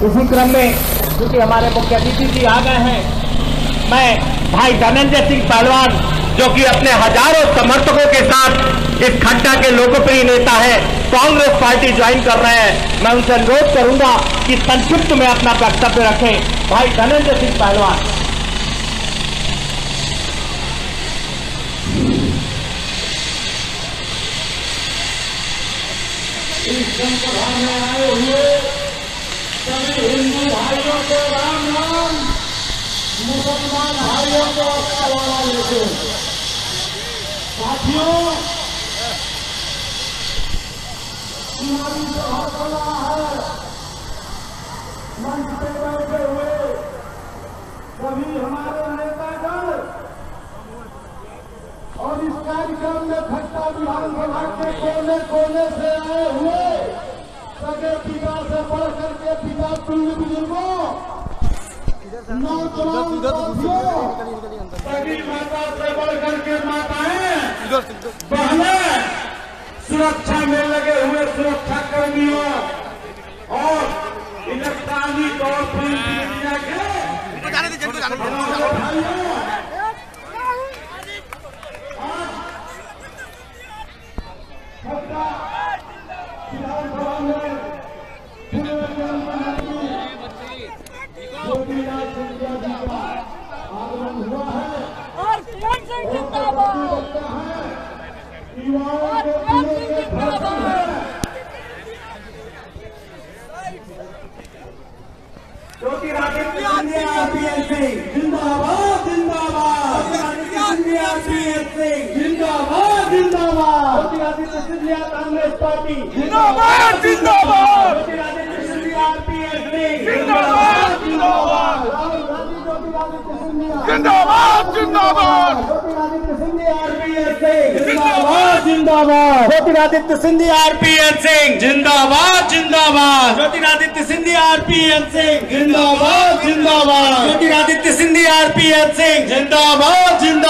इसी क्रम में क्योंकि हमारे मुख्य अतिथि जी आ गए हैं, मैं भाई धनंजय सिंह पहलवान, जो कि अपने हज़ारों समर्थकों के साथ इस खट्टा के लोकप्रिय नेता है, कांग्रेस पार्टी ज्वाइन कर रहे हैं। मैं उनसे अनुरोध करूँगा कि संक्षिप्त में अपना वक्तव्य रखें। भाई धनंजय सिंह पहलवान। इस आए हुए भाइयों को राम राम। मुसलमान भाइयों को लेते साथियों चुनावी सभा चला है, मंच पे बैठे हुए, सभी हमारे नेतागण, और इस कार्यक्रम में खट्टा विधानसभा के कोने कोने से आए हुए सगे पिता से बढ़ करके पिता तुल्य बुज़ुर्गों नौजवान सगी माता से बढ़ करके माताएँ बहनें सुरक्षा में लगे हुए सुरक्षा कर्मियों और इलेक्ट्रॉनिक और मीडिया के भाइयों मंत्री गोपीनाथ सिंधिया जी का आगमन हुआ है और पीएम सिंह जिंदाबाद लगता जिंदाबाद जिंदाबाद। जिंदाबाद जिंदाबाद कांग्रेस पार्टी जिंदाबाद जिंदाबाद जिंदाबाद जिंदाबाद जिंदाबाद ज्योतिरादित्य सिंधिया आरपीएस जिंदाबाद। ज्योतिरादित्य सिंधिया आरपीएन सिंह। जिंदाबाद जिंदाबाद। ज्योतिरादित्य सिंधिया आरपीएन सिंह। जिंदाबाद जिंदाबाद। ज्योतिरादित्य सिंधिया आरपीएन सिंह। जिंदाबाद जिंदाबाद।